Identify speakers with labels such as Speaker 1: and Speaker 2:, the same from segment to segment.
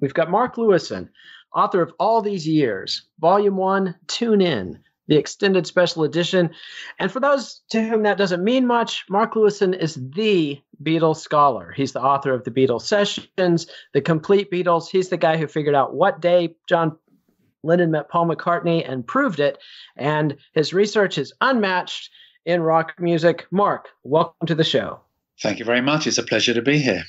Speaker 1: we've got Mark Lewisohn, author of All These Years, Volume 1, Tune In, the extended special edition. And for those to whom that doesn't mean much, Mark Lewisohn is the Beatles scholar. He's the author of the Beatles Sessions, the Complete Beatles. He's the guy who figured out what day John Lennon met Paul McCartney and proved it. And his research is unmatched in rock music. Mark, welcome to the show.
Speaker 2: Thank you very much. It's a pleasure to be here.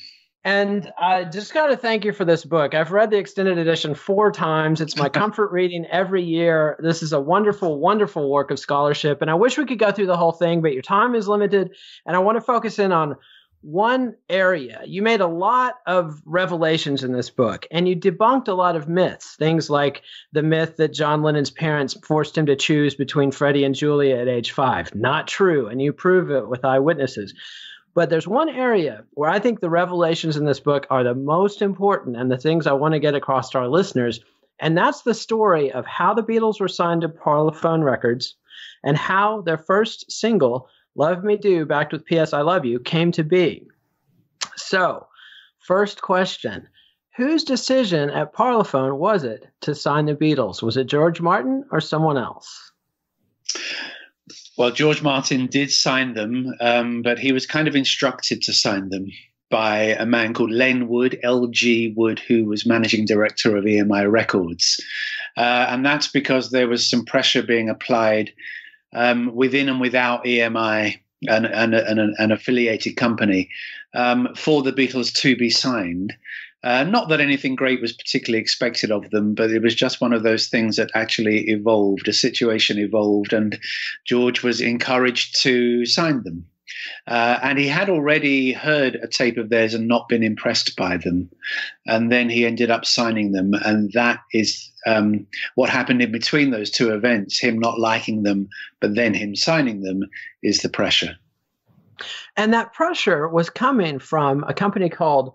Speaker 1: And I just got to thank you for this book. I've read the extended edition four times. It's my comfort reading every year. This is a wonderful, wonderful work of scholarship. And I wish we could go through the whole thing, but your time is limited. And I want to focus in on one area. You made a lot of revelations in this book, and you debunked a lot of myths. Things like the myth that John Lennon's parents forced him to choose between Freddie and Julia at age five. Not true. And you prove it with eyewitnesses. But there's one area where I think the revelations in this book are the most important and the things I want to get across to our listeners. And that's the story of how the Beatles were signed to Parlophone Records and how their first single, Love Me Do, backed with P.S. I Love You, came to be. So, first question Whose decision at Parlophone was it to sign the Beatles? Was it George Martin or someone else?
Speaker 2: Well, George Martin did sign them, um, but he was kind of instructed to sign them by a man called Len Wood, L.G. Wood, who was managing director of EMI Records. Uh, and that's because there was some pressure being applied um, within and without EMI and an affiliated company um, for the Beatles to be signed. Uh, not that anything great was particularly expected of them, but it was just one of those things that actually evolved. A situation evolved, and George was encouraged to sign them. Uh, and he had already heard a tape of theirs and not been impressed by them. And then he ended up signing them. And that is um, what happened in between those two events him not liking them, but then him signing them is the pressure.
Speaker 1: And that pressure was coming from a company called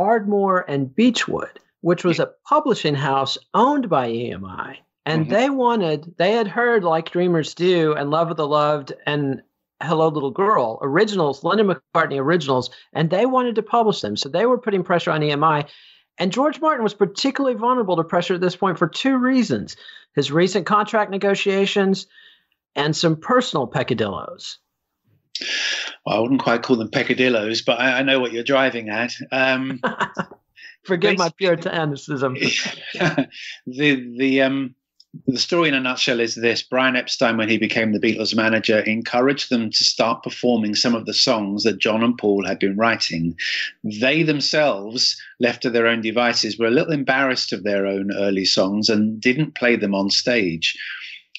Speaker 1: Ardmore and Beechwood, which was a publishing house owned by EMI. And mm-hmm. they wanted, they had heard Like Dreamers Do and Love of the Loved and Hello Little Girl originals, Lennon McCartney originals, and they wanted to publish them. So they were putting pressure on EMI. And George Martin was particularly vulnerable to pressure at this point for two reasons his recent contract negotiations and some personal peccadillos.
Speaker 2: Well, I wouldn't quite call them peccadillos, but I, I know what you're driving at. Um,
Speaker 1: Forgive my puritanism.
Speaker 2: the the um, the story in a nutshell is this Brian Epstein, when he became the Beatles manager, encouraged them to start performing some of the songs that John and Paul had been writing. They themselves, left to their own devices, were a little embarrassed of their own early songs and didn't play them on stage.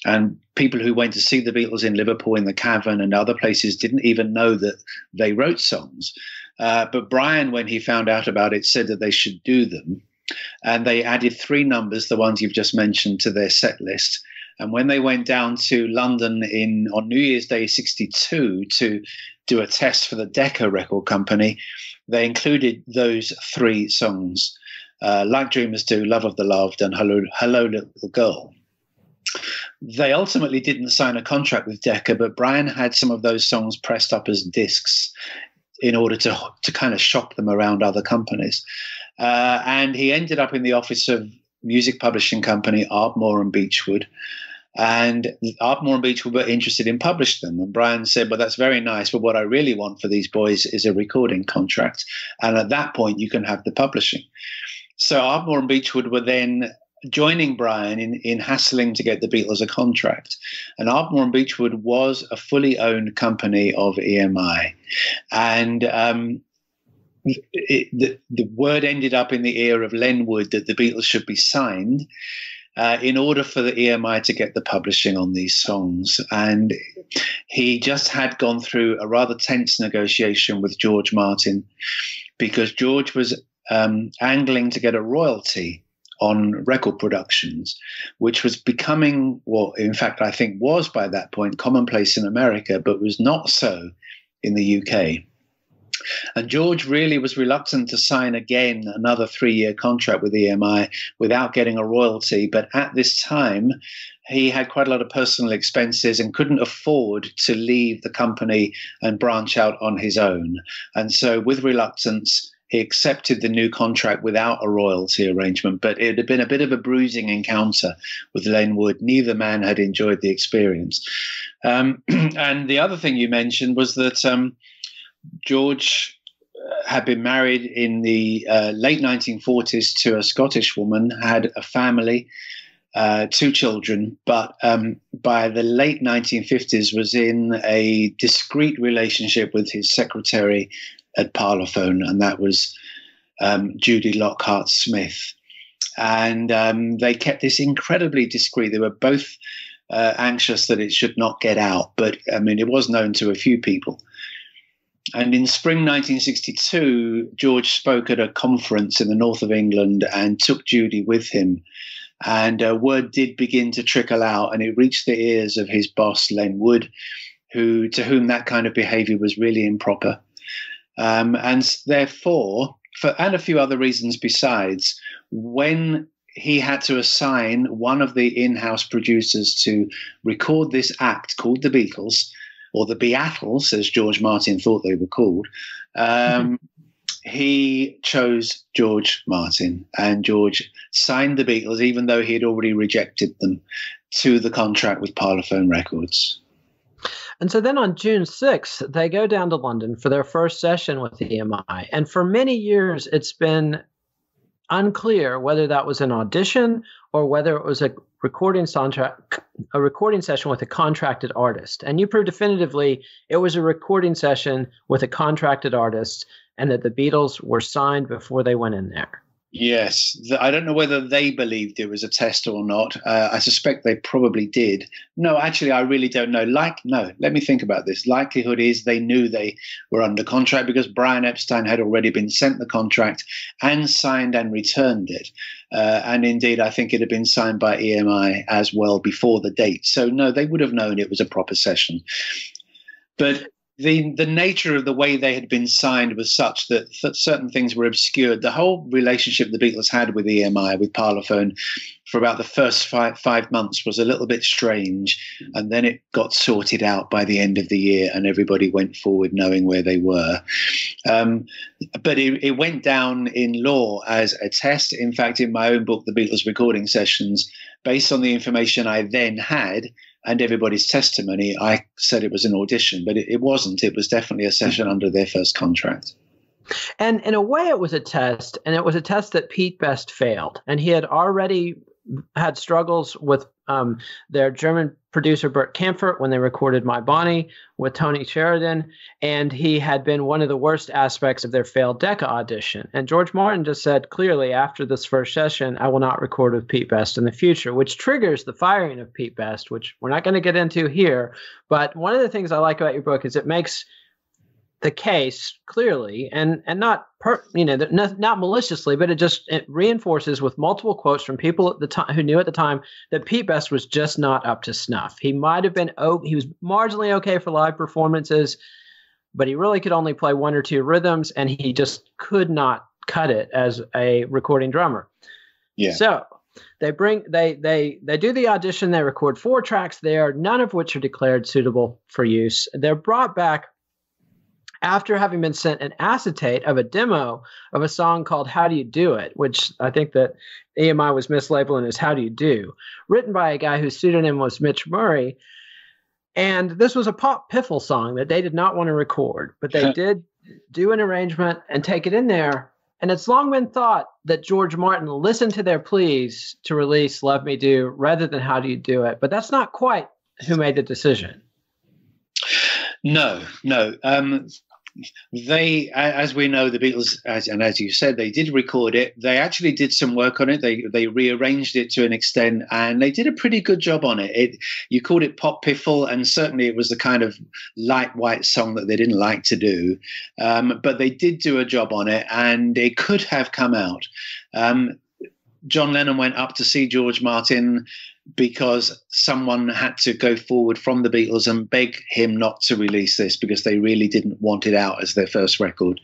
Speaker 2: And people who went to see the Beatles in Liverpool, in the Cavern, and other places didn't even know that they wrote songs. Uh, but Brian, when he found out about it, said that they should do them. And they added three numbers, the ones you've just mentioned, to their set list. And when they went down to London in on New Year's Day '62 to do a test for the Decca record company, they included those three songs, uh, "Like Dreamers Do," "Love of the Loved," and "Hello, Hello Little Girl." They ultimately didn't sign a contract with Decca, but Brian had some of those songs pressed up as discs in order to to kind of shop them around other companies. Uh, and he ended up in the office of music publishing company Ardmore and Beechwood. And Ardmore and Beechwood were interested in publishing them. And Brian said, Well, that's very nice, but what I really want for these boys is a recording contract. And at that point, you can have the publishing. So Ardmore and Beechwood were then joining Brian in, in hassling to get the Beatles a contract. And Ardmore and Beechwood was a fully owned company of EMI. And um, it, the, the word ended up in the ear of Len Wood that the Beatles should be signed. Uh, in order for the EMI to get the publishing on these songs. And he just had gone through a rather tense negotiation with George Martin because George was um, angling to get a royalty on record productions, which was becoming, well, in fact, I think was by that point commonplace in America, but was not so in the UK. And George really was reluctant to sign again another three year contract with EMI without getting a royalty. But at this time, he had quite a lot of personal expenses and couldn't afford to leave the company and branch out on his own. And so, with reluctance, he accepted the new contract without a royalty arrangement, but it had been a bit of a bruising encounter with Len Wood. Neither man had enjoyed the experience. Um, and the other thing you mentioned was that um, George uh, had been married in the uh, late 1940s to a Scottish woman, had a family, uh, two children, but um, by the late 1950s was in a discreet relationship with his secretary at Parlophone, and that was um, Judy Lockhart Smith. And um, they kept this incredibly discreet. They were both uh, anxious that it should not get out, but I mean, it was known to a few people. And in spring 1962, George spoke at a conference in the north of England and took Judy with him. And uh, word did begin to trickle out, and it reached the ears of his boss, Len Wood, who to whom that kind of behavior was really improper. Um, and therefore, for and a few other reasons besides, when he had to assign one of the in-house producers to record this act called the Beatles, or the Beatles, as George Martin thought they were called. Um, he chose George Martin, and George signed the Beatles, even though he had already rejected them, to the contract with Parlophone Records.
Speaker 1: And so then on June 6th, they go down to London for their first session with EMI. And for many years, it's been unclear whether that was an audition or whether it was a recording soundtrack, a recording session with a contracted artist. And you proved definitively it was a recording session with a contracted artist and that the Beatles were signed before they went in there.
Speaker 2: Yes, I don't know whether they believed it was a test or not. Uh, I suspect they probably did. No, actually, I really don't know. Like, no, let me think about this. Likelihood is they knew they were under contract because Brian Epstein had already been sent the contract and signed and returned it. Uh, and indeed, I think it had been signed by EMI as well before the date. So, no, they would have known it was a proper session. But the the nature of the way they had been signed was such that, certain things were obscured. The whole relationship the Beatles had with EMI, with Parlophone, for about the first five, five months was a little bit strange, and then it got sorted out by the end of the year, and everybody went forward knowing where they were. Um, but it, it went down in law as a test. In fact, in my own book, The Beatles Recording Sessions, based on the information I then had and everybody's testimony, I said it was an audition, but it, it wasn't. It was definitely a session under their first contract.
Speaker 1: And in a way, it was a test, and it was a test that Pete Best failed. And he had already had struggles with um, their German producer Bert Kaempfert when they recorded My Bonnie with Tony Sheridan, and he had been one of the worst aspects of their failed Decca audition. And George Martin just said clearly after this first session, I will not record with Pete Best in the future, which triggers the firing of Pete Best, which we're not going to get into here. But one of the things I like about your book is it makes the case clearly and and not per, you know not, not maliciously but it just it reinforces with multiple quotes from people at the time who knew at the time that Pete Best was just not up to snuff. He might have been oh he was marginally okay for live performances but he really could only play one or two rhythms and he just could not cut it as a recording drummer.
Speaker 2: Yeah.
Speaker 1: So they bring they they they do the audition they record four tracks there none of which are declared suitable for use. They're brought back after having been sent an acetate of a demo of a song called How Do You Do It, which I think that EMI was mislabeling as How Do You Do, written by a guy whose pseudonym was Mitch Murray. And this was a pop piffle song that they did not want to record, but they did do an arrangement and take it in there. And it's long been thought that George Martin listened to their pleas to release Love Me Do rather than How Do You Do It. But that's not quite who made the decision.
Speaker 2: No, no. Um, they, as we know, the Beatles, as, and as you said, they did record it. They actually did some work on it. They they rearranged it to an extent, and they did a pretty good job on it. It you called it pop piffle, and certainly it was the kind of light white song that they didn't like to do, um, but they did do a job on it, and it could have come out. Um, John Lennon went up to see George Martin because someone had to go forward from the Beatles and beg him not to release this because they really didn't want it out as their first record.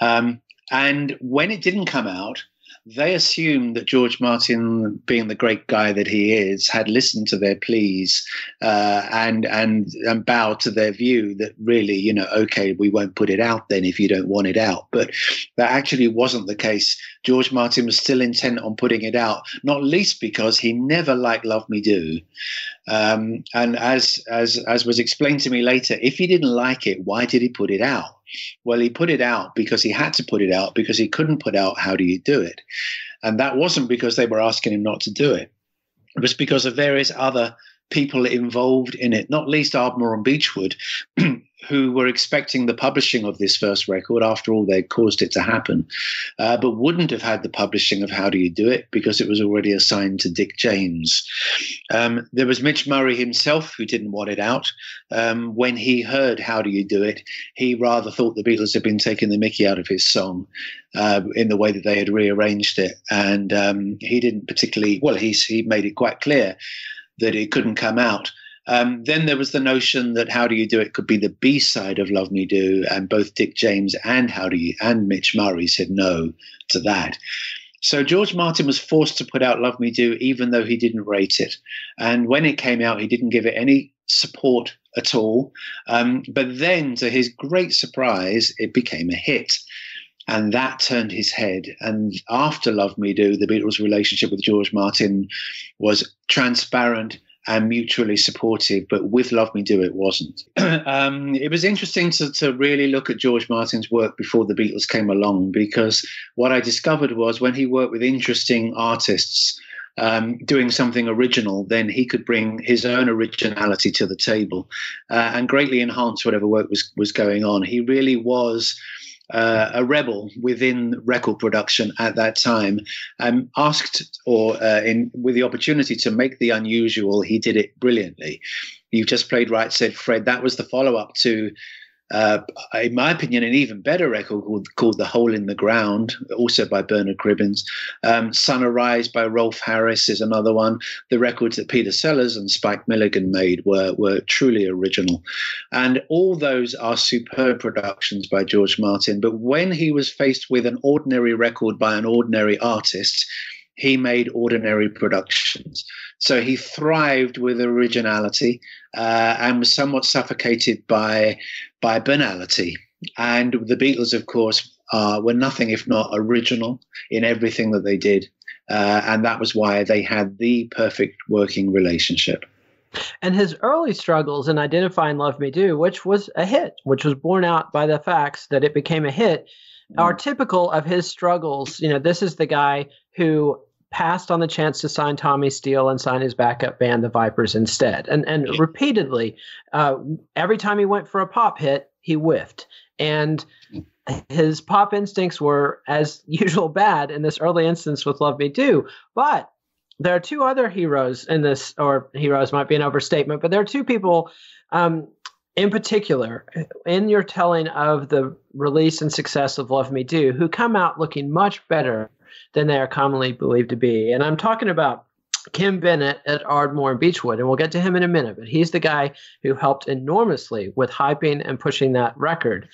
Speaker 2: Um, and when it didn't come out, they assumed that George Martin, being the great guy that he is, had listened to their pleas uh, and, and and bowed to their view that really, you know, okay, we won't put it out then if you don't want it out. But that actually wasn't the case. George Martin was still intent on putting it out, not least because he never liked "Love Me Do," um, and as as as was explained to me later, if he didn't like it, why did he put it out? Well, he put it out because he had to put it out because he couldn't put out How Do You Do It? And that wasn't because they were asking him not to do it. It was because of various other people involved in it, not least Ardmore and Beechwood, who were expecting the publishing of this first record. After all, they caused it to happen, uh, but wouldn't have had the publishing of How Do You Do It because it was already assigned to Dick James. Um, there was Mitch Murray himself who didn't want it out. Um, when he heard How Do You Do It, he rather thought the Beatles had been taking the mickey out of his song. Uh, in the way that they had rearranged it, and um, he didn't particularly well. He's he made it quite clear that it couldn't come out. Um, then there was the notion that How Do You Do It could be the B side of Love Me Do, and both Dick James and How Do You and Mitch Murray said no to that. So George Martin was forced to put out Love Me Do, even though he didn't rate it. And when it came out, he didn't give it any support at all. Um, but then, to his great surprise, it became a hit. And that turned his head. And after Love Me Do, the Beatles' relationship with George Martin was transparent and mutually supportive, but with Love Me Do, it wasn't. um, it was interesting to, to really look at George Martin's work before the Beatles came along because what I discovered was when he worked with interesting artists, um, doing something original, then he could bring his own originality to the table uh, and greatly enhance whatever work was was going on. He really was uh, a rebel within record production at that time, um, asked or uh, in with the opportunity to make the unusual, he did it brilliantly. You've just played Right Said Fred. That was the follow up to uh, in my opinion, an even better record called, called, The Hole in the Ground, also by Bernard Cribbins. Um, Arise by Rolf Harris is another one. The records that Peter Sellers and Spike Milligan made were, were truly original. And all those are superb productions by George Martin. But when he was faced with an ordinary record by an ordinary artist, he made ordinary productions. So he thrived with originality uh, and was somewhat suffocated by by banality. And the Beatles, of course, uh, were nothing if not original in everything that they did. Uh, and that was why they had the perfect working relationship.
Speaker 1: And his early struggles in identifying Love Me Do, which was a hit, which was borne out by the facts that it became a hit, are mm. typical of his struggles. You know, this is the guy who passed on the chance to sign Tommy Steele and sign his backup band, the Vipers, instead. And and repeatedly, uh, every time he went for a pop hit, he whiffed. And his pop instincts were, as usual, bad in this early instance with Love Me Do. But there are two other heroes in this, or heroes might be an overstatement, but there are two people um, in particular in your telling of the release and success of Love Me Do who come out looking much better than they are commonly believed to be. And I'm talking about Kim Bennett at Ardmore and Beechwood, and we'll get to him in a minute, but he's the guy who helped enormously with hyping and pushing that record.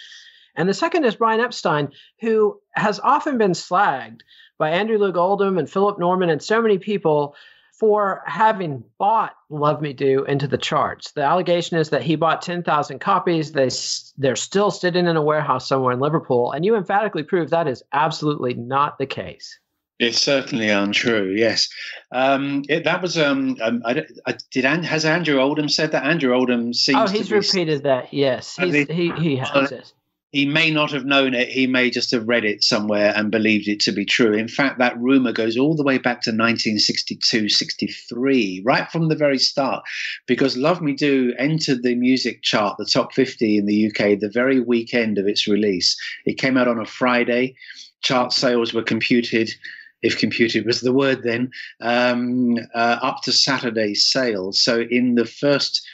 Speaker 1: And the second is Brian Epstein, who has often been slagged by Andrew Loog Oldham and Philip Norman and so many people for having bought Love Me Do into the charts. The allegation is that he bought 10,000 copies. They, they're still sitting in a warehouse somewhere in Liverpool. And you emphatically prove that is absolutely not the case.
Speaker 2: It's certainly untrue. Yes, um, it, that was. Um, um I, I, did. Has Andrew Oldham said that? Andrew Oldham seems.
Speaker 1: Oh, he's repeated that. Yes, he's, he he has. Yes
Speaker 2: he may not have known it. He may just have read it somewhere and believed it to be true. In fact, that rumor goes all the way back to 1962, 63, right from the very start, because Love Me Do entered the music chart, the top 50 in the UK, the very weekend of its release. It came out on a Friday. Chart sales were computed if computed was the word then, um, uh, up to Saturday's sales. So in the first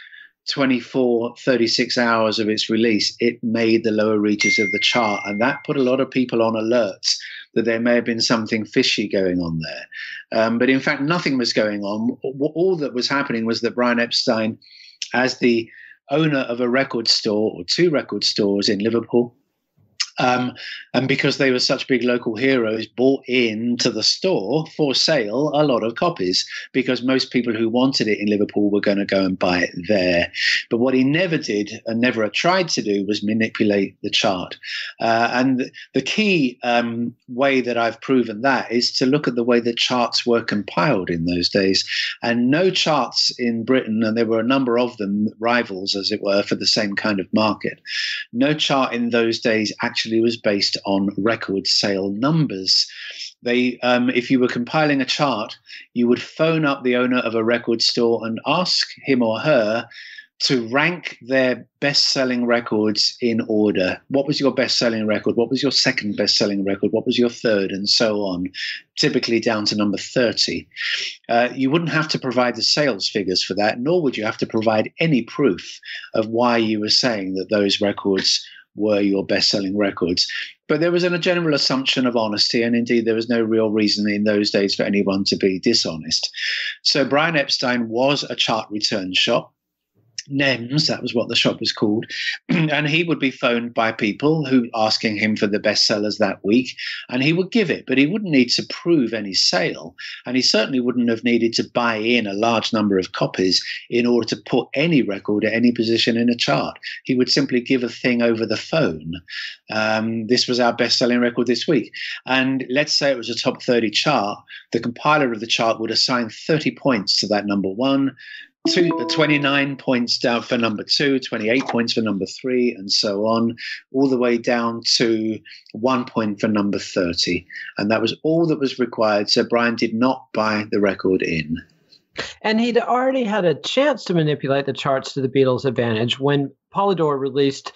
Speaker 2: 24, 36 hours of its release, it made the lower reaches of the chart. And that put a lot of people on alert that there may have been something fishy going on there. Um, but in fact, nothing was going on. All that was happening was that Brian Epstein, as the owner of a record store or two record stores in Liverpool, Um, and because they were such big local heroes, bought into the store for sale a lot of copies because most people who wanted it in Liverpool were going to go and buy it there. But what he never did and never tried to do was manipulate the chart. Uh, and the key um, way that I've proven that is to look at the way the charts were compiled in those days. And no charts in Britain, and there were a number of them, rivals as it were, for the same kind of market, no chart in those days actually actually was based on record sale numbers. They, um, if you were compiling a chart, you would phone up the owner of a record store and ask him or her to rank their best selling records in order. What was your best selling record? What was your second best selling record? What was your third? And so on, typically down to number 30. Uh, you wouldn't have to provide the sales figures for that, nor would you have to provide any proof of why you were saying that those records were your best selling records. But there was a general assumption of honesty, and indeed, there was no real reason in those days for anyone to be dishonest. So, Brian Epstein was a chart return shop. NEMS, that was what the shop was called. and he would be phoned by people who asking him for the bestsellers that week, and he would give it, but he wouldn't need to prove any sale. And he certainly wouldn't have needed to buy in a large number of copies in order to put any record at any position in a chart. He would simply give a thing over the phone. Um, this was our best selling record this week. And let's say it was a top 30 chart, the compiler of the chart would assign 30 points to that number one, two, 29 points down for number two, 28 points for number three, and so on, all the way down to one point for number 30. And that was all that was required. So Brian did not buy the record in.
Speaker 1: And he'd already had a chance to manipulate the charts to the Beatles' advantage when Polydor released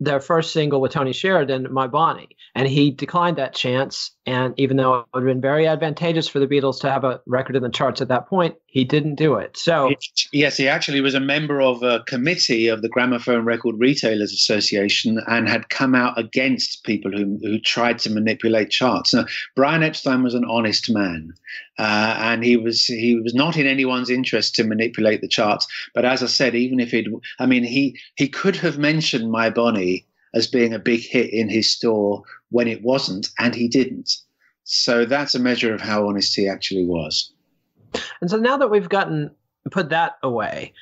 Speaker 1: their first single with Tony Sheridan, My Bonnie. And he declined that chance. And even though it would have been very advantageous for the Beatles to have a record in the charts at that point, he didn't do it. So,
Speaker 2: yes, he actually was a member of a committee of the Gramophone Record Retailers Association and had come out against people who, who tried to manipulate charts. Now, Brian Epstein was an honest man. Uh, and he was he was not in anyone's interest to manipulate the charts. But as I said, even if he'd, I mean, he he could have mentioned My Bonnie as being a big hit in his store when it wasn't, and he didn't. So that's a measure of how honest he actually was.
Speaker 1: And so now that we've gotten put that away,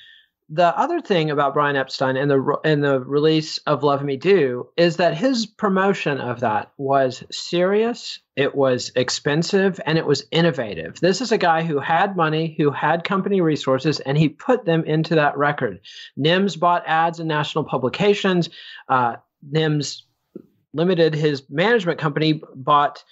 Speaker 1: the other thing about Brian Epstein and the and the release of Love Me Do is that his promotion of that was serious, it was expensive, and it was innovative. This is a guy who had money, who had company resources, and he put them into that record. NEMS bought ads in national publications. Uh, NEMS Limited, his management company, bought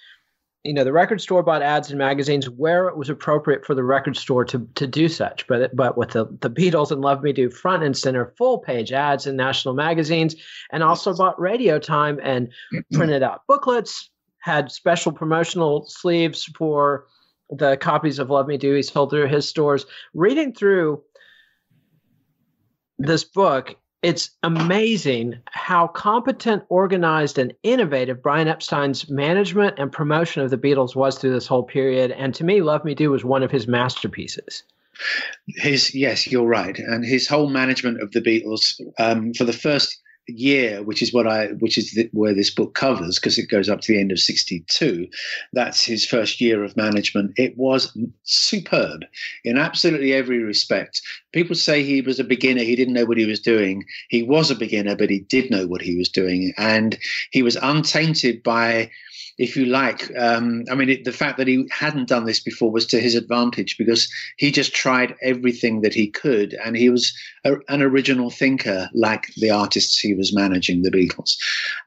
Speaker 1: you know the record store bought ads in magazines where it was appropriate for the record store to to do such. But but with the the Beatles and Love Me Do front and center full page ads in national magazines and also bought radio time and printed out booklets had special promotional sleeves for the copies of Love Me Do he sold through his stores. Reading through this book it's amazing how competent, organized, and innovative Brian Epstein's management and promotion of the Beatles was through this whole period. And to me, Love Me Do was one of his masterpieces.
Speaker 2: His yes, you're right, and his whole management of the Beatles um, for the first year, which is what I, which is the, where this book covers, because it goes up to the end of '62. That's his first year of management. It was superb in absolutely every respect. People say he was a beginner; he didn't know what he was doing. He was a beginner, but he did know what he was doing, and he was untainted by if you like. Um, I mean, it, the fact that he hadn't done this before was to his advantage because he just tried everything that he could, and he was a, an original thinker, like the artists he was managing, the Beatles.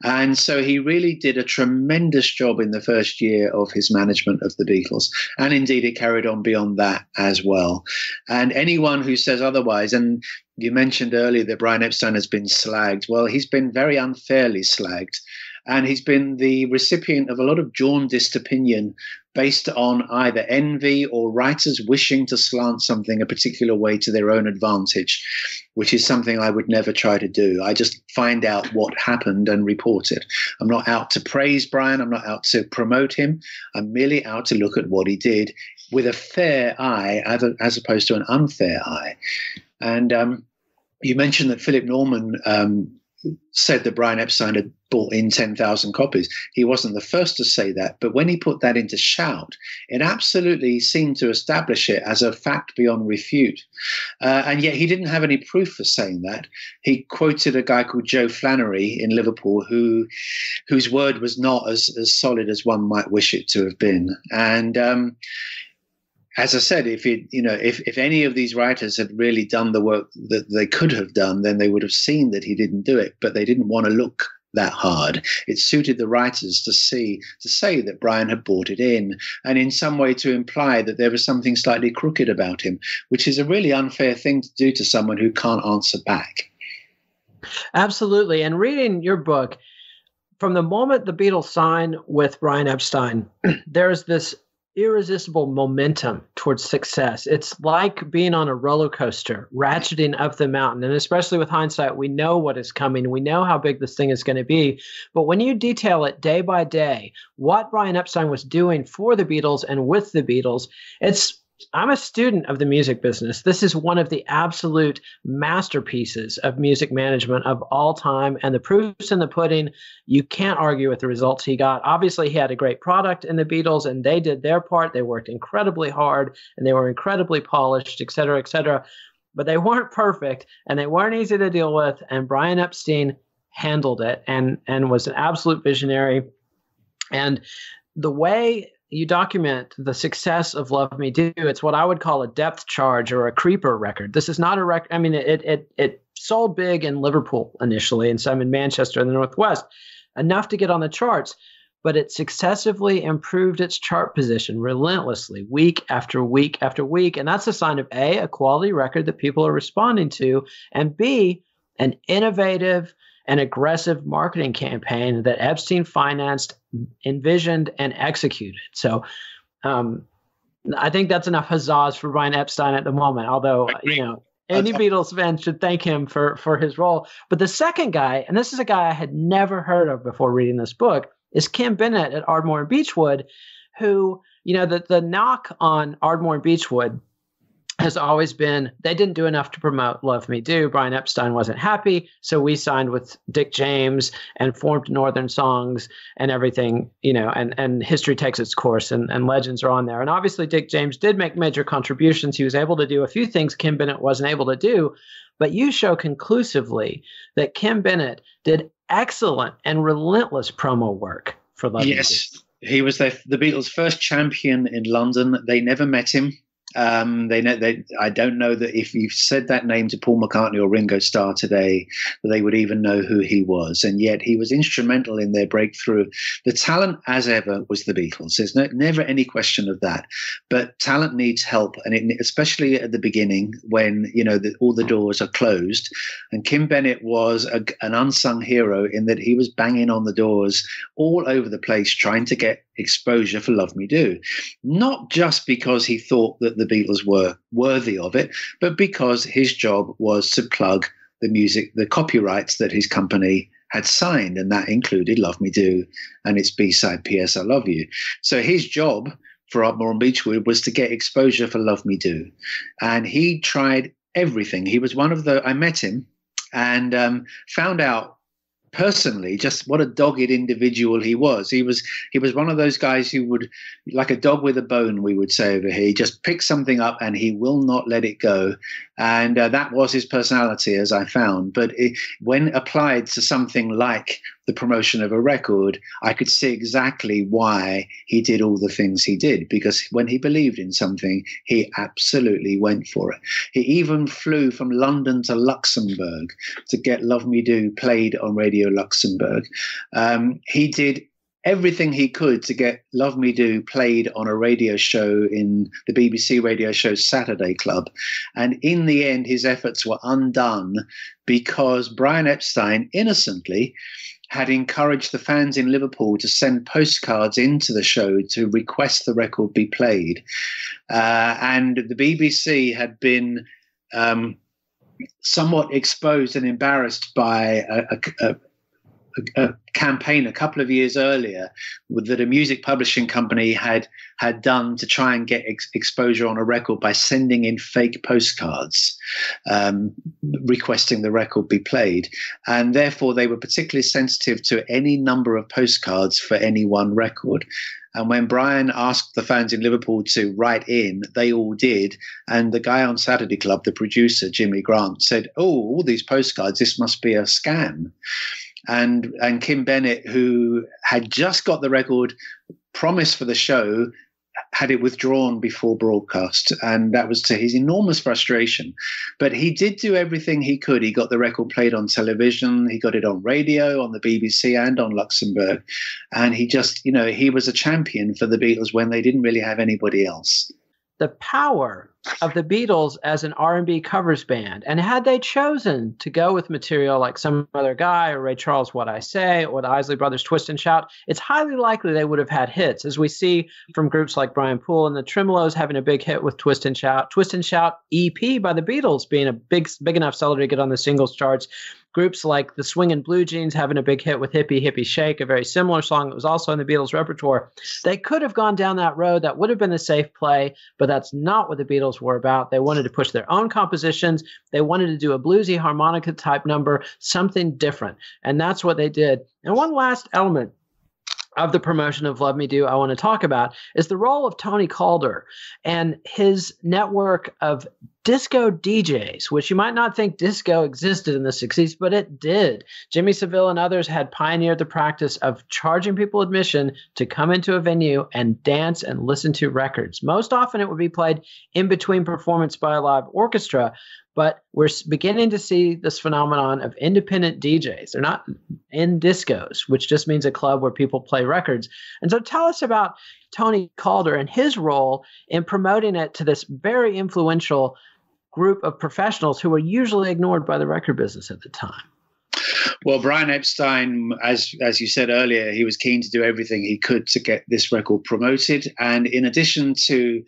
Speaker 2: And so he really did a tremendous job in the first year of his management of the Beatles, and indeed it carried on beyond that as well. And anyone who says otherwise, and you mentioned earlier that Brian Epstein has been slagged. Well, he's been very unfairly slagged and he's been the recipient of a lot of jaundiced opinion based on either envy or writers wishing to slant something a particular way to their own advantage, which is something I would never try to do. I just find out what happened and report it. I'm not out to praise Brian, I'm not out to promote him. I'm merely out to look at what he did with a fair eye as opposed to an unfair eye. And um, you mentioned that Philip Norman um, said that Brian Epstein had bought in 10,000 copies. He wasn't the first to say that, but when he put that into shout, it absolutely seemed to establish it as a fact beyond refute. Uh, and yet he didn't have any proof for saying that. He quoted a guy called Joe Flannery in Liverpool, who whose word was not as, as solid as one might wish it to have been. And um, as I said, if it, you know, if, if any of these writers had really done the work that they could have done, then they would have seen that he didn't do it. But they didn't want to look that hard. It suited the writers to see to say that Brian had bought it in, and in some way to imply that there was something slightly crooked about him, which is a really unfair thing to do to someone who can't answer back.
Speaker 1: Absolutely. And reading your book, from the moment the Beatles signed with Brian Epstein, there's this irresistible momentum towards success. It's like being on a roller coaster, ratcheting up the mountain. And especially with hindsight, we know what is coming. We know how big this thing is going to be. But when you detail it day by day, what Brian Epstein was doing for the Beatles and with the Beatles, it's I'm a student of the music business. This is one of the absolute masterpieces of music management of all time. And the proof's in the pudding. You can't argue with the results he got. Obviously, he had a great product in the Beatles, and they did their part. They worked incredibly hard and they were incredibly polished, et cetera, et cetera. But they weren't perfect and they weren't easy to deal with. And Brian Epstein handled it and, and was an absolute visionary. And the way you document the success of Love Me Do. It's what I would call a depth charge or a creeper record. This is not a record. I mean, it it it sold big in Liverpool initially, and some in Manchester in the Northwest, enough to get on the charts. But it successively improved its chart position relentlessly, week after week after week, and that's a sign of a a quality record that people are responding to, and b an innovative an aggressive marketing campaign that Epstein financed, envisioned, and executed. So, um, I think that's enough huzzahs for Brian Epstein at the moment. Although you know, any Beatles fan should thank him for for his role. But the second guy, and this is a guy I had never heard of before reading this book, is Kim Bennett at Ardmore and Beechwood, who you know the the knock on Ardmore and Beechwood has always been they didn't do enough to promote Love Me Do. Brian Epstein wasn't happy, so we signed with Dick James and formed Northern Songs and everything, you know, and, and history takes its course and, and legends are on there. And obviously Dick James did make major contributions. He was able to do a few things Kim Bennett wasn't able to do, but you show conclusively that Kim Bennett did excellent and relentless promo work for Love
Speaker 2: yes. Me Do. He was the, the Beatles' first champion in London. They never met him um, they know they. I don't know that if you said that name to Paul McCartney or Ringo Starr today, they would even know who he was. And yet he was instrumental in their breakthrough. The talent, as ever, was the Beatles. There's no, never any question of that. But talent needs help, and it, especially at the beginning when you know the, all the doors are closed. And Kim Bennett was a, an unsung hero in that he was banging on the doors all over the place trying to get exposure for Love Me Do. Not just because he thought that the Beatles were worthy of it, but because his job was to plug the music, the copyrights that his company had signed, and that included Love Me Do and its B side, P.S. I Love You. So his job for Ardmore and Beechwood was to get exposure for Love Me Do. And he tried everything. He was one of the, I met him and um, found out personally just what a dogged individual he was. He was he was one of those guys who would like a dog with a bone we would say over here he just pick something up and he will not let it go and uh, that was his personality as i found but it, when applied to something like the promotion of a record, I could see exactly why he did all the things he did. Because when he believed in something, he absolutely went for it. He even flew from London to Luxembourg to get Love Me Do played on Radio Luxembourg. Um, he did everything he could to get Love Me Do played on a radio show in the BBC radio show Saturday Club. And in the end, his efforts were undone because Brian Epstein innocently had encouraged the fans in Liverpool to send postcards into the show to request the record be played. Uh, and the BBC had been um, somewhat exposed and embarrassed by a, a, a, a, campaign a couple of years earlier that a music publishing company had had done to try and get ex- exposure on a record by sending in fake postcards um, requesting the record be played, and therefore they were particularly sensitive to any number of postcards for any one record. And when Brian asked the fans in Liverpool to write in, they all did. And the guy on Saturday Club, the producer, Jimmy Grant, said, Oh, all these postcards, this must be a scam. And, and Kim Bennett, who had just got the record promised for the show, had it withdrawn before broadcast, and that was to his enormous frustration. But he did do everything he could. He got the record played on television, he got it on radio, on the BBC, and on Luxembourg. And he just, you know, he was a champion for the Beatles when they didn't really have anybody else
Speaker 1: the power of the Beatles as an R&B covers band. And had they chosen to go with material like some other guy or Ray Charles What I Say or the Isley Brothers Twist and Shout, it's highly likely they would have had hits as we see from groups like Brian Poole and the Tremeloes having a big hit with Twist and Shout, Twist and Shout EP by the Beatles being a big big enough seller to get on the singles charts groups like the Swingin' Blue Jeans having a big hit with Hippy Hippy Shake, a very similar song that was also in the Beatles repertoire. They could have gone down that road. That would have been a safe play, but that's not what the Beatles were about. They wanted to push their own compositions. They wanted to do a bluesy harmonica type number, something different. And that's what they did. And one last element of the promotion of Love Me Do I want to talk about is the role of Tony Calder and his network of disco DJs, which you might not think disco existed in the 60s, but it did. Jimmy Savile and others had pioneered the practice of charging people admission to come into a venue and dance and listen to records. Most often it would be played in between performance by a live orchestra, but we're beginning to see this phenomenon of independent DJs. They're not in discos, which just means a club where people play records. And so tell us about Tony Calder and his role in promoting it to this very influential group of professionals who were usually ignored by the record business at the time.
Speaker 2: Well, Brian Epstein, as as you said earlier, he was keen to do everything he could to get this record promoted. And in addition to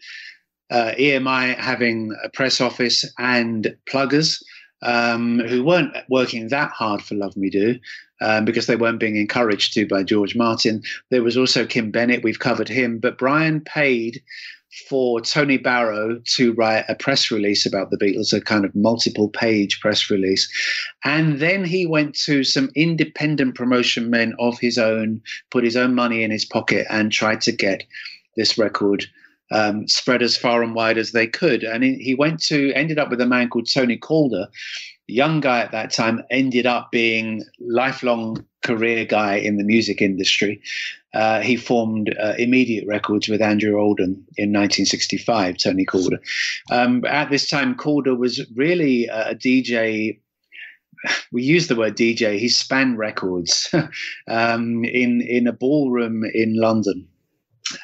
Speaker 2: uh, EMI having a press office and pluggers um, who weren't working that hard for Love Me Do um, because they weren't being encouraged to by George Martin. There was also Kim Bennett. We've covered him, but Brian paid for Tony Barrow to write a press release about the Beatles, a kind of multiple page press release. And then he went to some independent promotion men of his own, put his own money in his pocket, and tried to get this record um, spread as far and wide as they could. And he went to, ended up with a man called Tony Calder, young guy at that time, ended up being lifelong career guy in the music industry. Uh, he formed uh, Immediate Records with Andrew Oldham in 1965, Tony Calder. Um, at this time, Calder was really a DJ we use the word DJ. He span records um, in in a ballroom in London,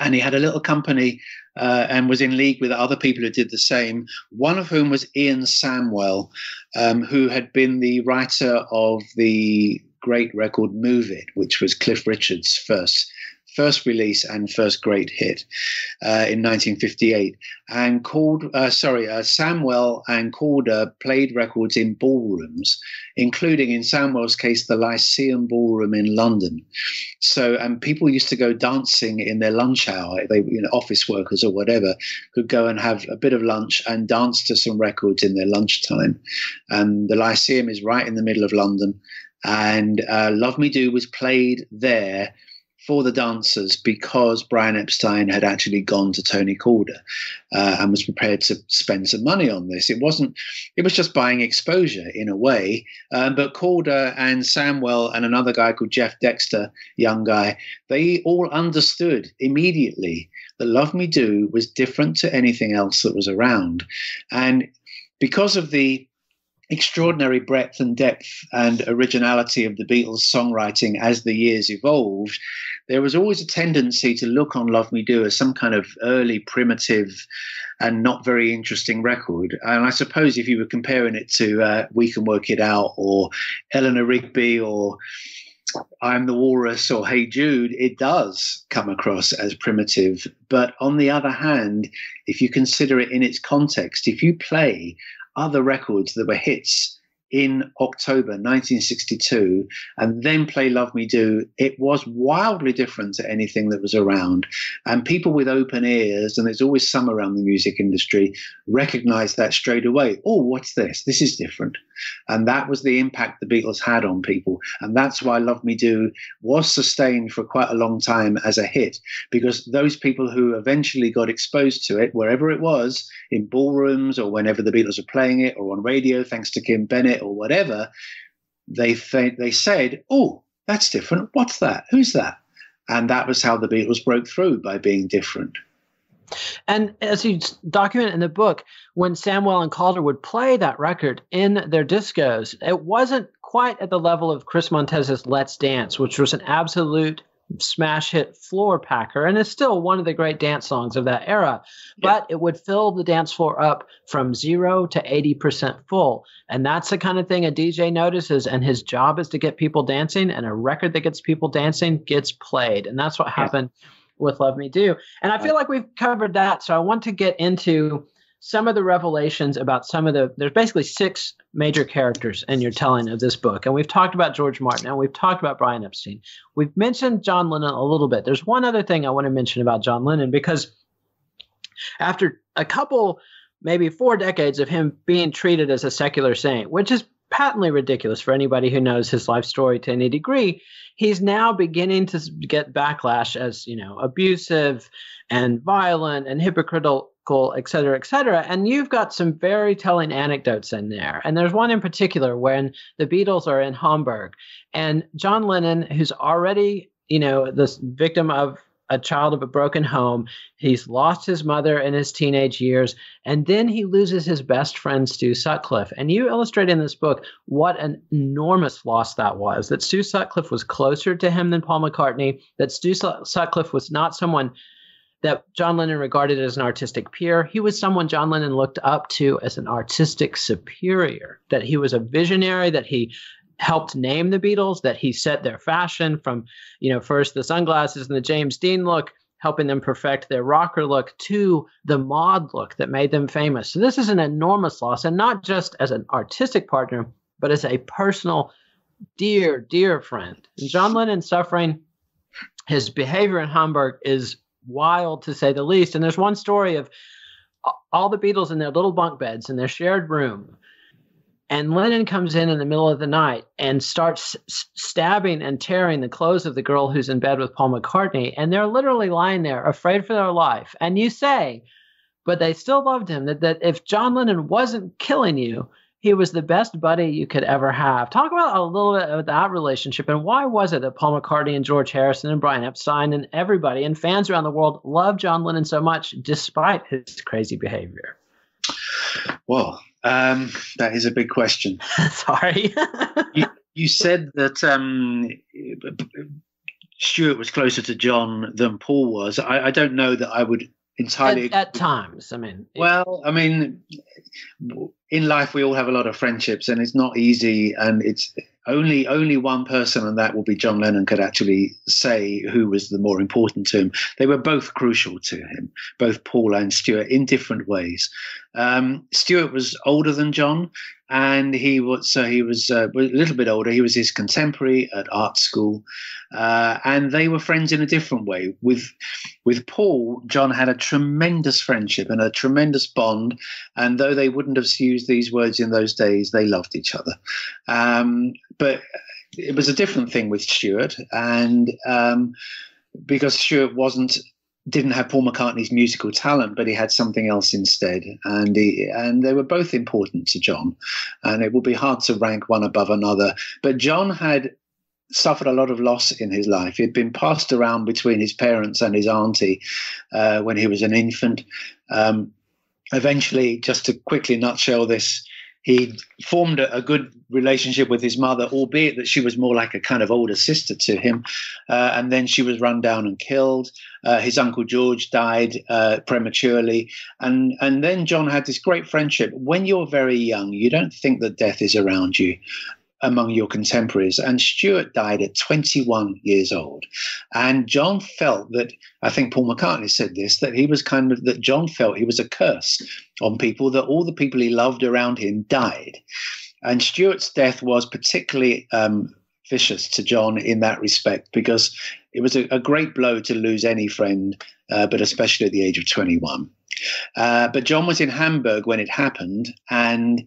Speaker 2: and he had a little company uh, and was in league with other people who did the same. One of whom was Ian Samwell, um, who had been the writer of the great record Move It, which was Cliff Richard's first first release and first great hit uh, in 1958. And called, uh, sorry, uh, Samwell and Calder played records in ballrooms, including in Samwell's case, the Lyceum Ballroom in London. So, and people used to go dancing in their lunch hour. They, you know, office workers or whatever, could go and have a bit of lunch and dance to some records in their lunchtime. And the Lyceum is right in the middle of London. And uh, Love Me Do was played there for the dancers because Brian Epstein had actually gone to Tony Calder uh, and was prepared to spend some money on this. It wasn't, it was just buying exposure in a way. Um, but Calder and Samwell and another guy called Jeff Dexter, young guy, they all understood immediately that Love Me Do was different to anything else that was around. And because of the extraordinary breadth and depth and originality of the Beatles' songwriting as the years evolved, there was always a tendency to look on Love Me Do as some kind of early, primitive, and not very interesting record. And I suppose if you were comparing it to uh, We Can Work It Out or Eleanor Rigby or I'm the Walrus or Hey Jude, it does come across as primitive. But on the other hand, if you consider it in its context, if you play other records that were hits in October 1962 and then play Love Me Do, it was wildly different to anything that was around. And people with open ears, and there's always some around the music industry, recognized that straight away. Oh, what's this? This is different. And that was the impact the Beatles had on people. And that's why Love Me Do was sustained for quite a long time as a hit, because those people who eventually got exposed to it, wherever it was, in ballrooms or whenever the Beatles were playing it or on radio, thanks to Kim Bennett or whatever, they th- they said, "Oh, that's different. What's that? Who's that?" And that was how the Beatles broke through by being different.
Speaker 1: And as you document in the book, when Samwell and Calder would play that record in their discos, it wasn't quite at the level of Chris Montez's Let's Dance, which was an absolute smash hit floor packer and is still one of the great dance songs of that era. Yeah. But it would fill the dance floor up from zero to 80% full. And that's the kind of thing a DJ notices. And his job is to get people dancing, and a record that gets people dancing gets played. And that's what yeah. happened with Love Me Do. And I feel like we've covered that. So I want to get into some of the revelations about some of the there's basically six major characters in your telling of this book. And we've talked about george martin and we've talked about brian epstein. We've mentioned john lennon a little bit. There's one other thing i want to mention about john lennon because after a couple maybe four decades of him being treated as a secular saint which is patently ridiculous for anybody who knows his life story to any degree he's now beginning to get backlash as you know abusive and violent and hypocritical et cetera, et cetera. And you've got some very telling anecdotes in there. And there's one in particular when the Beatles are in Hamburg and John Lennon, who's already, you know, the victim of a child of a broken home. He's lost his mother in his teenage years, and then he loses his best friend, Stu Sutcliffe. And you illustrate in this book what an enormous loss that was. That Stu Sutcliffe was closer to him than Paul McCartney, that Stu Sutcliffe was not someone that John Lennon regarded as an artistic peer. He was someone John Lennon looked up to as an artistic superior, that he was a visionary, that he helped name the Beatles, that he set their fashion from, you know, first the sunglasses and the James Dean look, helping them perfect their rocker look to the mod look that made them famous. So this is an enormous loss, and not just as an artistic partner, but as a personal, dear, dear friend. And John Lennon suffering his behavior in Hamburg is wild to say the least. And there's one story of all the Beatles in their little bunk beds in their shared room. And Lennon comes in in the middle of the night and starts stabbing and tearing the clothes of the girl who's in bed with Paul McCartney. And they're literally lying there, afraid for their life. And you say, but they still loved him. That, that if John Lennon wasn't killing you, he was the best buddy you could ever have. Talk about a little bit of that relationship and why was it that Paul McCartney and George Harrison and Brian Epstein and everybody and fans around the world loved John Lennon so much despite his crazy behavior?
Speaker 2: Well, um, that is a big question.
Speaker 1: Sorry.
Speaker 2: you, you, said that um, Stuart was closer to John than Paul was. I, I don't know that I would entirely
Speaker 1: at, at, times i mean
Speaker 2: well i mean in life we all have a lot of friendships and it's not easy and it's only only one person and that will be john lennon could actually say who was the more important to him. They were both crucial to him both paul and stuart in different ways. Um, stuart was older than john and he was so he was uh, a little bit older. He was his contemporary at art school, uh, and they were friends in a different way. With with Paul, John had a tremendous friendship and a tremendous bond, and though they wouldn't have used these words in those days, they loved each other. Um, but it was a different thing with Stuart, and um, because Stuart wasn't didn't have Paul McCartney's musical talent, but he had something else instead, and he, and they were both important to John, and it would be hard to rank one above another. But John had suffered a lot of loss in his life. He'd been passed around between his parents and his auntie uh, when he was an infant. Um, eventually, just to quickly nutshell this, he formed a, good relationship with his mother, albeit that she was more like a kind of older sister to him. Uh, and then she was run down and killed. Uh, his uncle George died uh, prematurely, and and then John had this great friendship. When you're very young, you don't think that death is around you, among your contemporaries. And Stuart died at 21 years old. And John felt that, I think Paul McCartney said this, that he was kind of, that John felt he was a curse on people, that all the people he loved around him died. And Stuart's death was particularly um, vicious to John in that respect because it was a, a great blow to lose any friend, uh, but especially at the age of 21. Uh, but John was in Hamburg when it happened, and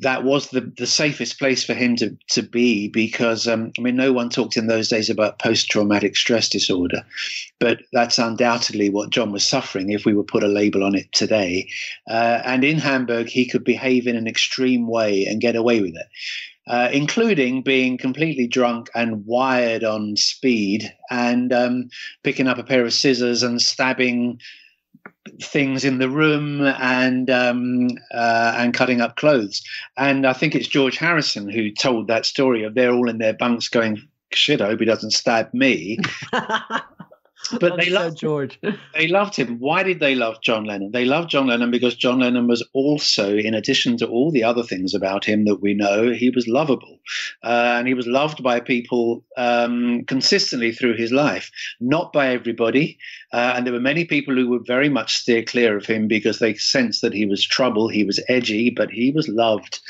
Speaker 2: that was the, the safest place for him to, to be because, um, I mean, no one talked in those days about post traumatic stress disorder, but that's undoubtedly what John was suffering if we would put a label on it today. Uh, and in Hamburg, he could behave in an extreme way and get away with it. Uh, including being completely drunk and wired on speed and um, picking up a pair of scissors and stabbing things in the room and um, uh, and cutting up clothes. And I think it's George Harrison who told that story of they're all in their bunks going, "Shit, I hope he doesn't stab me."
Speaker 1: but they loved George.
Speaker 2: They loved him. Why did they love John Lennon? They loved John Lennon because John Lennon was also, in addition to all the other things about him that we know, he was lovable, uh, and he was loved by people um, consistently through his life. Not by everybody, uh, and there were many people who would very much steer clear of him because they sensed that he was trouble, he was edgy, but he was loved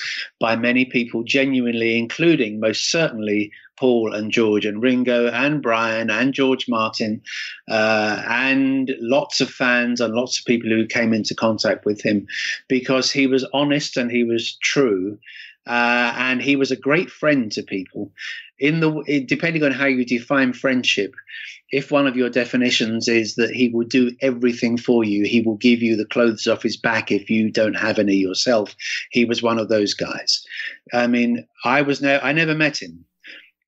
Speaker 2: by many people genuinely, including most certainly Paul and George and Ringo and Brian and George Martin uh, and lots of fans and lots of people who came into contact with him because he was honest and he was true. Uh, and he was a great friend to people. In the depending on how you define friendship, if one of your definitions is that he will do everything for you, he will give you the clothes off his back if you don't have any yourself. He was one of those guys. I mean, I was no, I never met him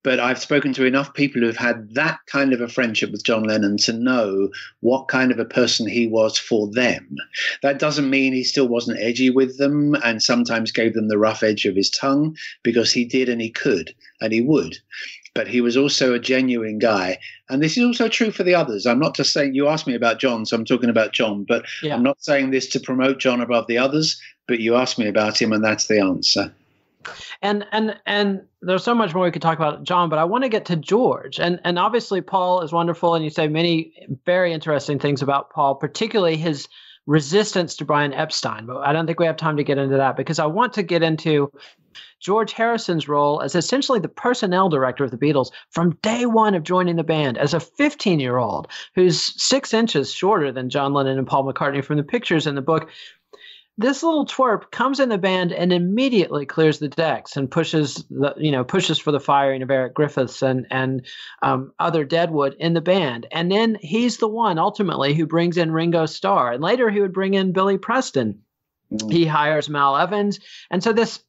Speaker 2: but I've spoken to enough people who've had that kind of a friendship with John Lennon to know what kind of a person he was for them. That doesn't mean he still wasn't edgy with them and sometimes gave them the rough edge of his tongue because he did and he could and he would. But he was also a genuine guy. And this is also true for the others. I'm not just saying, you asked me about John, so I'm talking about John, but yeah. I'm not saying this to promote John above the others, but you asked me about him, and that's the answer.
Speaker 1: And and and there's so much more we could talk about John, but I want to get to George. And and obviously Paul is wonderful, and you say many very interesting things about Paul, particularly his resistance to Brian Epstein. But I don't think we have time to get into that because I want to get into George Harrison's role as essentially the personnel director of the Beatles from day one of joining the band as a 15 year old who's six inches shorter than John Lennon and Paul McCartney from the pictures in the book this little twerp comes in the band and immediately clears the decks and pushes the you know pushes for the firing of Eric Griffiths and and um, other Deadwood in the band, and then he's the one ultimately who brings in Ringo Starr, and later he would bring in Billy Preston. Mm-hmm. He hires Mal Evans, and so this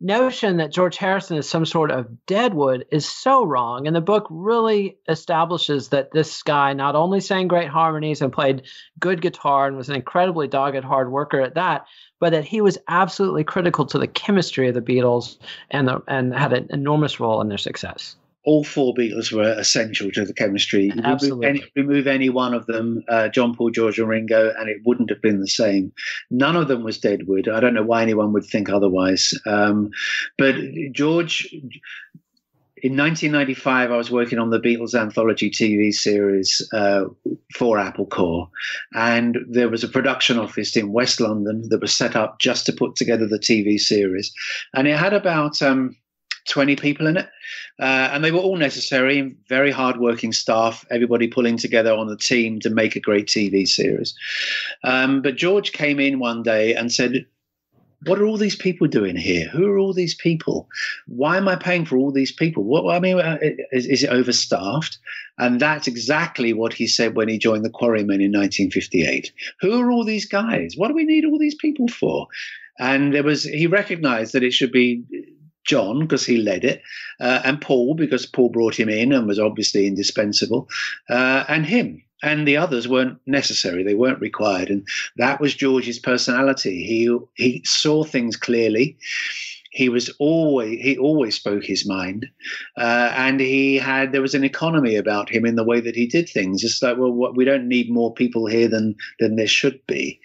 Speaker 1: notion that George Harrison is some sort of Deadwood is so wrong. And the book really establishes that this guy not only sang great harmonies and played good guitar and was an incredibly dogged hard worker at that, but that he was absolutely critical to the chemistry of the Beatles and the, and had an enormous role in their success
Speaker 2: all four Beatles were essential to the chemistry. Remove any, remove any, one of them, uh, John, Paul, George, and Ringo, and it wouldn't have been the same. None of them was Deadwood. I don't know why anyone would think otherwise. Um, but George, in 1995, I was working on the Beatles anthology TV series uh, for Apple Corps, and there was a production office in West London that was set up just to put together the TV series, and it had about um, 20 people in it. Uh, and they were all necessary, very hardworking staff, everybody pulling together on the team to make a great TV series. Um, but George came in one day and said, what are all these people doing here? Who are all these people? Why am I paying for all these people? What I mean, uh, is, is it overstaffed? And that's exactly what he said when he joined the Quarrymen in 1958. Who are all these guys? What do we need all these people for? And there was he recognized that it should be John because he led it, uh, and Paul because Paul brought him in and was obviously indispensable, uh, and him. And the others weren't necessary; they weren't required, and that was George's personality. He he saw things clearly. He was always he always spoke his mind, uh, and he had there was an economy about him in the way that he did things. It's like well, what, we don't need more people here than than there should be,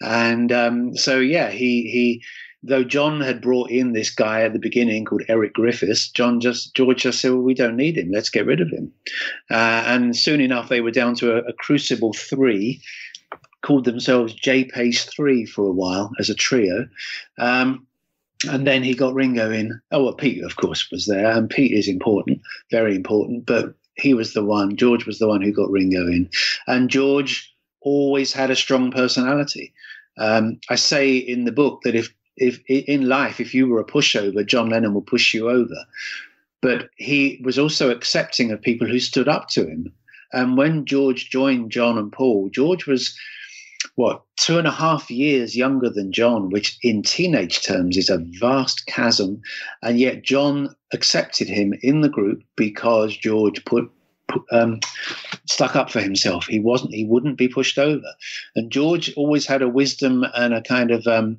Speaker 2: and um, so yeah, he he though John had brought in this guy at the beginning called Eric Griffiths, John just George just said, "Well, we don't need him. Let's get rid of him." Uh, and soon enough, they were down to a, a Crucible three, called themselves Japage Three for a while as a trio. Um, and then he got Ringo in. Oh, well, Pete, of course, was there, and Pete is important, very important. But he was the one. George was the one who got Ringo in, and George always had a strong personality. Um, I say in the book that if if in life, if you were a pushover, John Lennon will push you over. But he was also accepting of people who stood up to him. And when George joined John and Paul, George was what two and a half years younger than John, which in teenage terms is a vast chasm. And yet John accepted him in the group because George put um, stuck up for himself. He wasn't. He wouldn't be pushed over. And George always had a wisdom and a kind of um,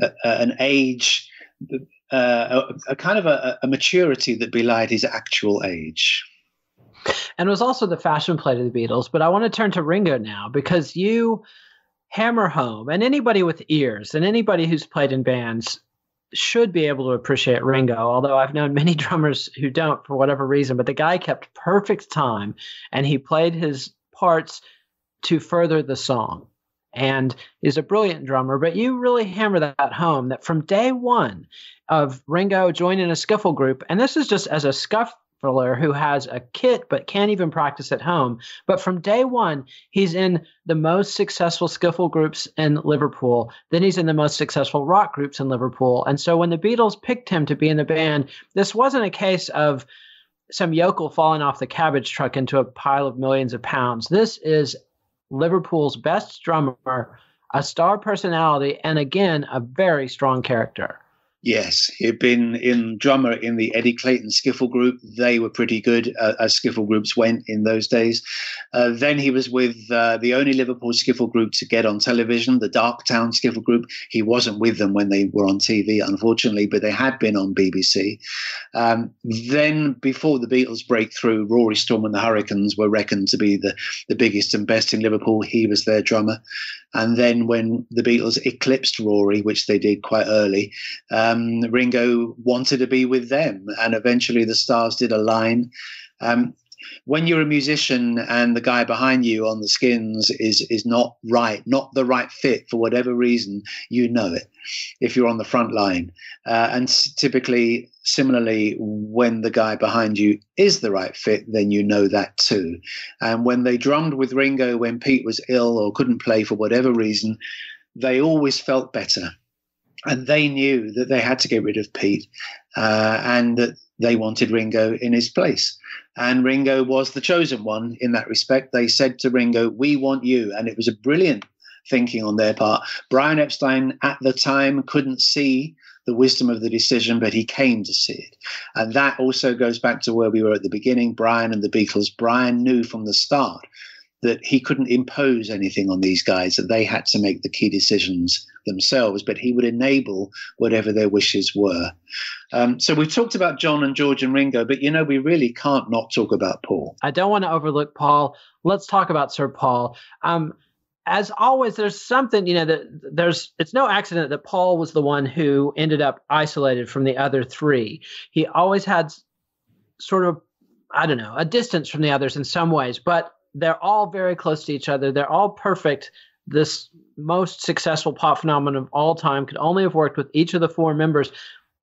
Speaker 2: a, a, an age. Uh, a, a, kind of a, a maturity that belied his actual age
Speaker 1: and it was also the fashion plate of the Beatles. But I want to turn to Ringo now because you hammer home, and anybody with ears and anybody who's played in bands should be able to appreciate Ringo, although I've known many drummers who don't for whatever reason. But the guy kept perfect time and he played his parts to further the song. And is a brilliant drummer, but you really hammer that home that from day one of Ringo joining a skiffle group, and this is just as a scuff who has a kit but can't even practice at home. But from day one, he's in the most successful skiffle groups in Liverpool. Then he's in the most successful rock groups in Liverpool. And so when the Beatles picked him to be in the band, this wasn't a case of some yokel falling off the cabbage truck into a pile of millions of pounds. This is Liverpool's best drummer, a star personality, and again, a very strong character.
Speaker 2: Yes, he'd been in drummer in the Eddie Clayton skiffle group. They were pretty good uh, as skiffle groups went in those days. Uh, then he was with uh, the only Liverpool skiffle group to get on television, the Darktown skiffle group. He wasn't with them when they were on TV, unfortunately, but they had been on BBC. Um, then, before the Beatles breakthrough, Rory Storm and the Hurricanes were reckoned to be the, the biggest and best in Liverpool. He was their drummer. And then when the Beatles eclipsed Rory, which they did quite early, um, Ringo wanted to be with them. And eventually the stars did align. Um, when you're a musician and the guy behind you on the skins is is not right, not the right fit for whatever reason, you know it. If you're on the front line, uh, and typically, similarly, when the guy behind you is the right fit, then you know that too. And when they drummed with Ringo when Pete was ill or couldn't play for whatever reason, they always felt better and they knew that they had to get rid of Pete uh, and that they wanted Ringo in his place. And Ringo was the chosen one in that respect. They said to Ringo, We want you. And it was a brilliant thinking on their part. Brian Epstein at the time couldn't see the wisdom of the decision, but he came to see it. And that also goes back to where we were at the beginning Brian and the Beatles. Brian knew from the start that he couldn't impose anything on these guys, that they had to make the key decisions themselves, but he would enable whatever their wishes were. Um, so we've talked about John and George and Ringo, but you know, we really can't not talk about Paul.
Speaker 1: I don't want to overlook Paul. Let's talk about Sir Paul. Um, as always, there's something, you know, that there's, it's no accident that Paul was the one who ended up isolated from the other three. He always had sort of, I don't know, a distance from the others in some ways, but they're all very close to each other. They're all perfect. This most successful pop phenomenon of all time could only have worked with each of the four members.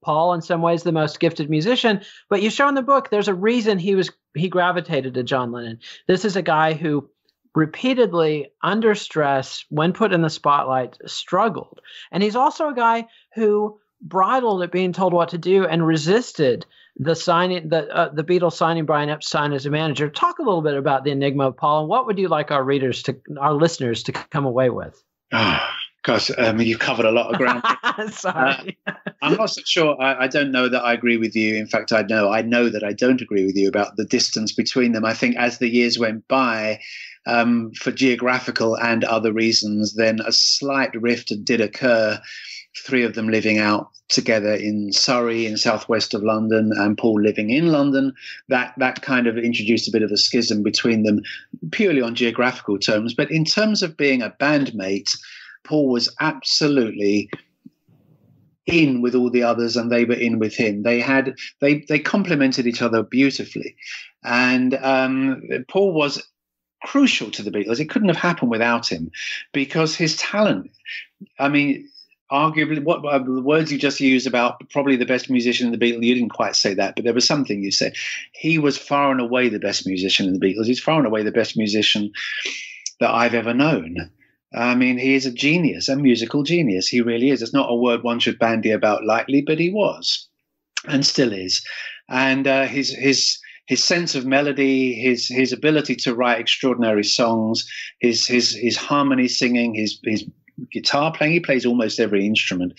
Speaker 1: Paul, in some ways, the most gifted musician, but you show in the book there's a reason he was he gravitated to John Lennon. This is a guy who repeatedly under stress when put in the spotlight struggled and he's also a guy who bridled at being told what to do and resisted the signing the uh, the Beatles signing Brian Epstein as a manager. Talk a little bit about the enigma of Paul and what would you like our readers to our listeners to come away with?
Speaker 2: Oh, gosh, mean, you've covered a lot of ground.
Speaker 1: Sorry, uh,
Speaker 2: I'm not so sure. I, I, don't know that I agree with you. In fact, I know I know that I don't agree with you about the distance between them. I think as the years went by. Um, for geographical and other reasons, then a slight rift did occur three of them living out together in Surrey, in southwest of London, and Paul living in London. That that kind of introduced a bit of a schism between them, purely on geographical terms. But in terms of being a bandmate, Paul was absolutely in with all the others and they were in with him they had they they complemented each other beautifully and um, paul was crucial to the beatles it couldn't have happened without him because his talent i mean arguably what uh, the words you just used about probably the best musician in the Beatles. You didn't quite say that, but there was something you said. He was far and away the best musician in the Beatles. He's far and away the best musician that I've ever known. I mean, he is a genius, a musical genius. He really is. It's not a word one should bandy about lightly, but he was, and still is. And uh, his his his sense of melody, his his ability to write extraordinary songs, his his his harmony singing, his his guitar playing. He plays almost every instrument.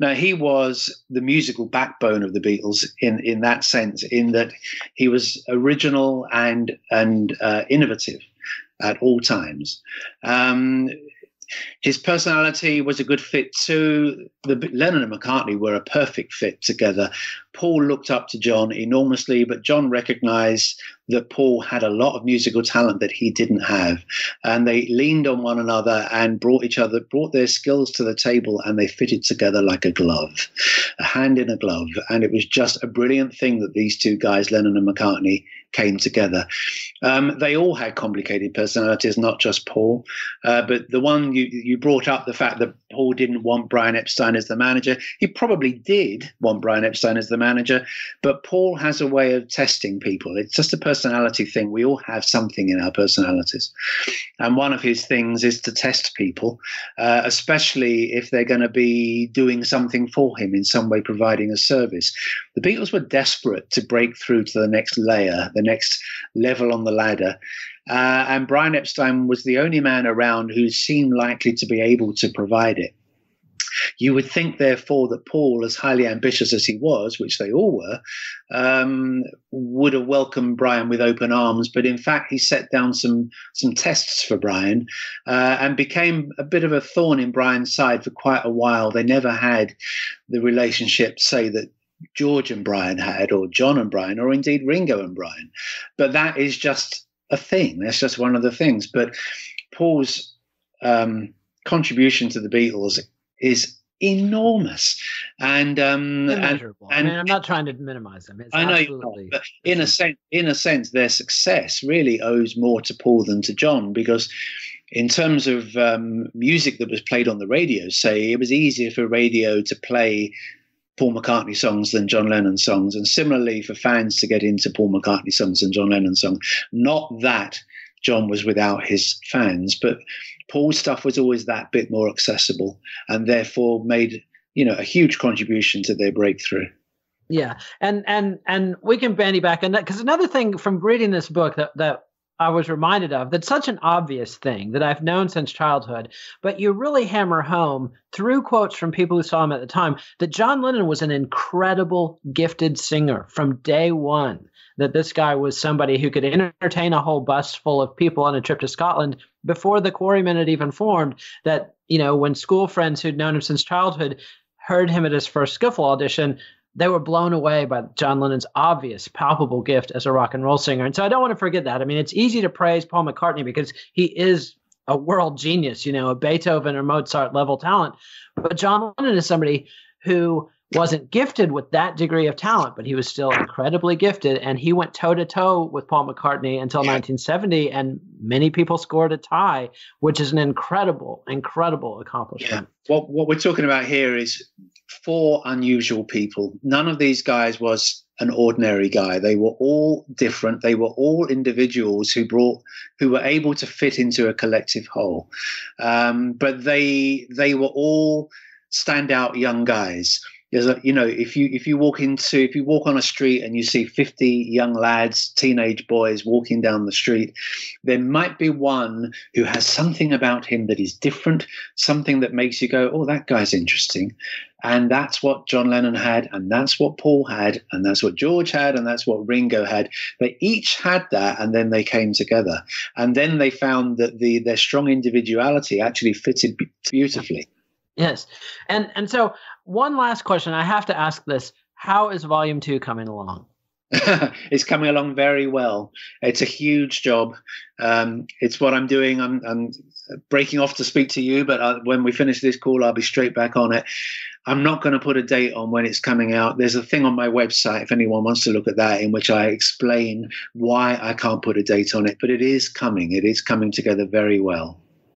Speaker 2: Now he was the musical backbone of the Beatles in in that sense, in that he was original and and uh, innovative at all times. Um, his personality was a good fit too. The Lennon and McCartney were a perfect fit together. Paul looked up to John enormously, but John recognized that Paul had a lot of musical talent that he didn't have. And they leaned on one another and brought each other, brought their skills to the table, and they fitted together like a glove, a hand in a glove. And it was just a brilliant thing that these two guys, Lennon and McCartney, came together. Um, they all had complicated personalities, not just Paul. Uh, but the one you, you brought up, the fact that Paul didn't want Brian Epstein as the manager, he probably did want Brian Epstein as the manager, but Paul has a way of testing people. It's just a personality thing. We all have something in our personalities. And one of his things is to test people, uh, especially if they're going to be doing something for him in some way, providing a service. The Beatles were desperate to break through to the next layer, the next level on the ladder. Uh, and Brian Epstein was the only man around who seemed likely to be able to provide it. You would think, therefore, that Paul, as highly ambitious as he was, which they all were, um, would have welcomed Brian with open arms. But in fact, he set down some some tests for Brian uh, and became a bit of a thorn in Brian's side for quite a while. They never had the relationship, say, that George and Brian had, or John and Brian, or indeed Ringo and Brian. But that is just a thing. That's just one of the things. But Paul's um, contribution to the Beatles is enormous. And um and, and
Speaker 1: I mean, I'm not trying to minimize them. It's
Speaker 2: I know
Speaker 1: absolutely
Speaker 2: not, but in a sense in a sense their success really owes more to Paul than to John because in terms of um, music that was played on the radio say it was easier for radio to play Paul McCartney songs than John Lennon songs. And similarly for fans to get into Paul McCartney songs and John Lennon songs. Not that John was without his fans but Paul's stuff was always that bit more accessible and therefore made you know a huge contribution to their breakthrough.
Speaker 1: Yeah, and and and we can bandy back on that because another thing from reading this book that that I was reminded of that's such an obvious thing that I've known since childhood, but you really hammer home through quotes from people who saw him at the time that John Lennon was an incredible gifted singer from day one that this guy was somebody who could entertain a whole bus full of people on a trip to Scotland before the Quarrymen had even formed. That, you know, when school friends who'd known him since childhood heard him at his first Skiffle audition, they were blown away by John Lennon's obvious, palpable gift as a rock and roll singer. And so I don't want to forget that. I mean, it's easy to praise Paul McCartney because he is a world genius, you know, a Beethoven or Mozart level talent. But John Lennon is somebody who wasn't gifted with that degree of talent, but he was still incredibly gifted. And he went toe to toe with Paul McCartney until 1970, and many people scored a tie, which is an incredible, incredible accomplishment.
Speaker 2: Yeah. What, what we're talking about here is four unusual people. None of these guys was an ordinary guy. They were all different. They were all individuals who brought, who were able to fit into a collective whole. Um, but they they were all standout young guys you know if you if you walk into if you walk on a street and you see 50 young lads teenage boys walking down the street there might be one who has something about him that is different something that makes you go oh that guy's interesting. And that's what John Lennon had and that's what Paul had and that's what George had and that's what Ringo had. They each had that and then they came together. And then they found that the their strong individuality actually fitted beautifully
Speaker 1: Yes. And and so one last question. I have to ask this. How is volume two coming along?
Speaker 2: it's coming along very well. It's a huge job. Um, it's what I'm doing. I'm, I'm, breaking off to speak to you, but uh, when we finish this call, I'll be straight back on it. I'm not going to put a date on when it's coming out. There's a thing on my website, if anyone wants to look at that, in which I explain why I can't put a date on it. But it is coming. It is coming together very well.